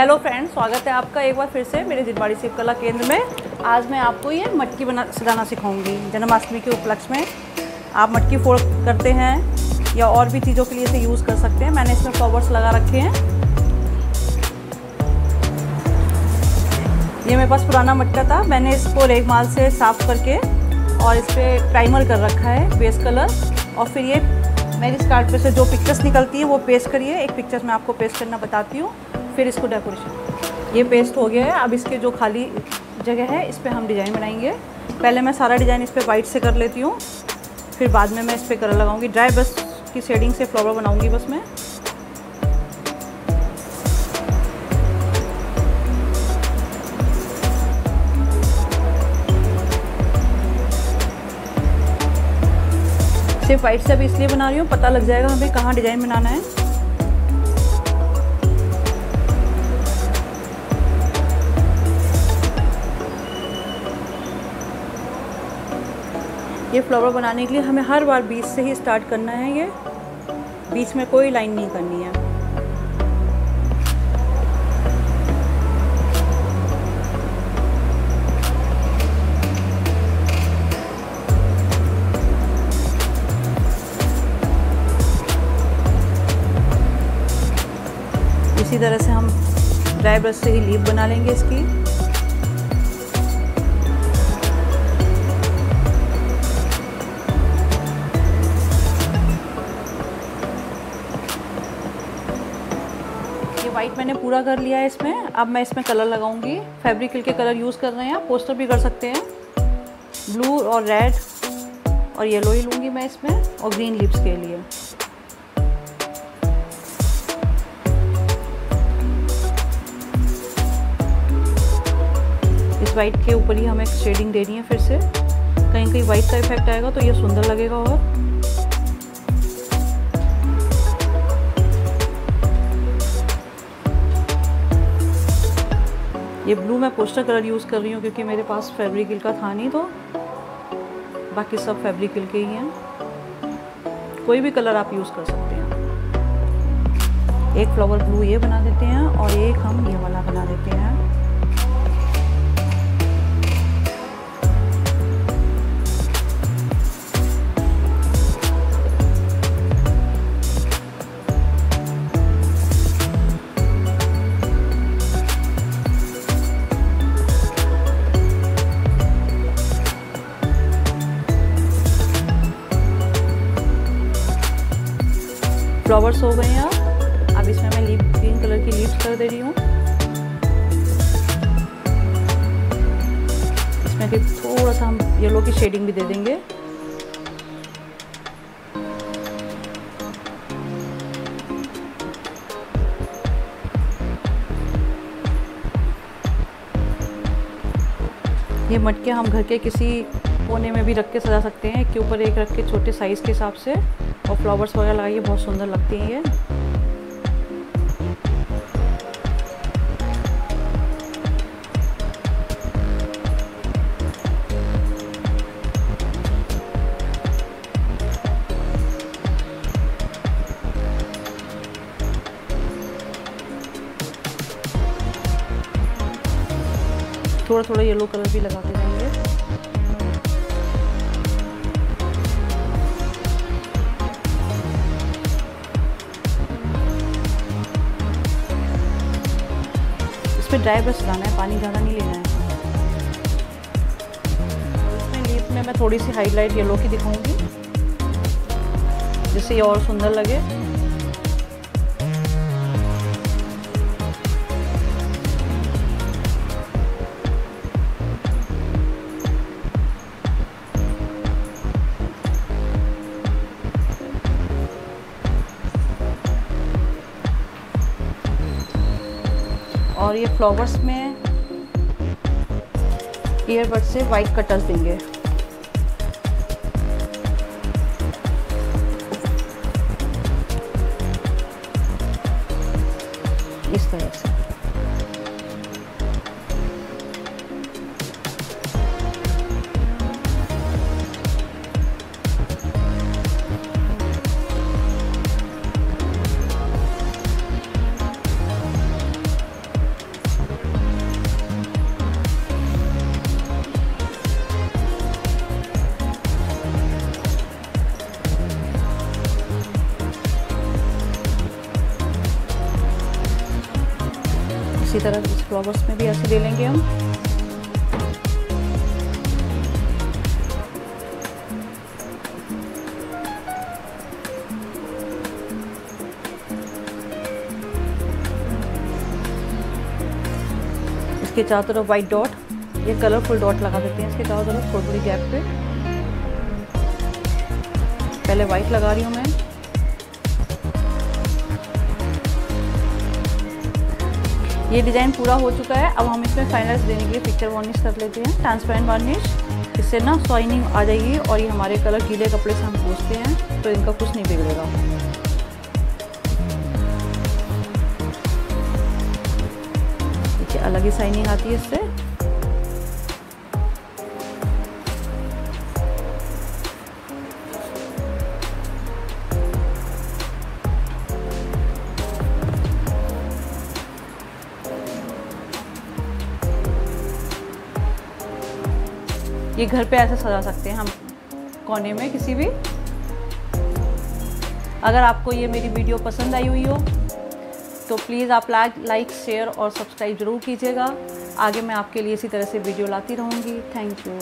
Hello friends स्वागत है आपका एक बार फिर से मेरे जिनवाड़ी शिव कला केंद्र में। आज मैं आपको ये मटकी बना, सजाना सिखाऊँगी, जन्माष्टमी के उपलक्ष्य में। आप मटकी फोड़ करते हैं या और भी चीज़ों के लिए इसे यूज़ कर सकते हैं। मैंने इसमें फ्लावर्स लगा रखे हैं। ये मेरे पास पुराना मटका था। मैंने इसको रेगमाल से साफ़ करके और इस पर प्राइमर कर रखा है बेस कलर और फिर ये मेरी इस कार्ड पे से जो पिक्चर्स निकलती है, वो पेस्ट करिए। एक पिक्चर्स मैं आपको पेस्ट करना बताती हूँ। फिर इसको डेकोरेशन ये पेस्ट हो गया है। अब इसके जो खाली जगह है, इस पर हम डिज़ाइन बनाएँगे। पहले मैं सारा डिज़ाइन इस पर वाइट से कर लेती हूँ। फिर बाद में मैं इस पर कलर लगाऊँगी। ड्राई बस की शेडिंग से फ्लावर बनाऊँगी बस मैं। सिर्फ़ वाइट से अभी इसलिए बना रही हूँ। पता लग जाएगा हमें कहाँ डिज़ाइन बनाना है। ये फ्लावर बनाने के लिए हमें हर बार बीच से ही स्टार्ट करना है ये। बीच में कोई लाइन नहीं करनी है। इसी तरह से हम ड्राई ब्रश से ही लीप बना लेंगे इसकी। वाइट मैंने पूरा कर लिया है इसमें। अब मैं इसमें कलर लगाऊँगी। फैब्रिकल के कलर यूज़ कर रहे हैं पोस्टर भी कर सकते हैं। ब्लू और रेड और येलो ही लूँगी मैं इसमें और ग्रीन लिप्स के लिए। इस वाइट के ऊपर ही हमें शेडिंग देनी है फिर से। कहीं कहीं वाइट का इफ़ेक्ट आएगा तो ये सुंदर लगेगा और ये ब्लू मैं पोस्टर कलर यूज़ कर रही हूँ क्योंकि मेरे पास फैब्रिकल का था नहीं तो बाकी सब फैब्रिकल के ही हैं। कोई भी कलर आप यूज़ कर सकते हैं। एक फ्लावर ब्लू ये बना देते हैं और एक हम ये वाला बना देते हैं। फ्लावर्स हो गए हैं अब। अब इसमें मैं लीप, ग्रीन कलर की लीव्स कर दे रही हूँ। इसमें फिर थोड़ा सा हम येलो की शेडिंग भी दे देंगे। ये मटके हम घर के किसी कोने में भी रख के सजा सकते हैं। एक के ऊपर एक रख के छोटे साइज़ के हिसाब से। और फ्लावर्स वगैरह लगाइए, बहुत सुंदर लगती हैं ये। थोड़ा थोड़ा येलो कलर भी लगाते इसमें ड्राई ब्रश लाना है, पानी ज़्यादा नहीं लेना है। इसमें लीप में मैं थोड़ी सी हाईलाइट येलो की दिखाऊँगी, जिससे ये और सुंदर लगे। और ये फ्लावर्स में ईयरबड से वाइट कटर्स देंगे। इसी तरह इस फ्लावर्स में भी ऐसे ले लेंगे हम। इसके चारों तरफ़ वाइट डॉट ये कलरफुल डॉट लगा देते हैं। इसके चारों तरफ़ थोड़ी थोड़ी गैप पे। पहले वाइट लगा रही हूँ मैं। ये डिज़ाइन पूरा हो चुका है। अब हम इसमें फाइनल्स देने के लिए पिक्चर वार्निश कर लेते हैं। ट्रांसपेरेंट वार्निश इससे ना शॉइनिंग आ जाएगी और ये हमारे कलर गीले कपड़े से हम पूछते हैं तो इनका कुछ नहीं बिगड़ेगा। देखिए, अलग ही शाइनिंग आती है इससे। ये घर पे ऐसे सजा सकते हैं हम कोने में किसी भी। अगर आपको ये मेरी वीडियो पसंद आई हुई हो तो प्लीज़ आप लाइक लाइक शेयर और सब्सक्राइब ज़रूर कीजिएगा। आगे मैं आपके लिए इसी तरह से वीडियो लाती रहूँगी। Thank you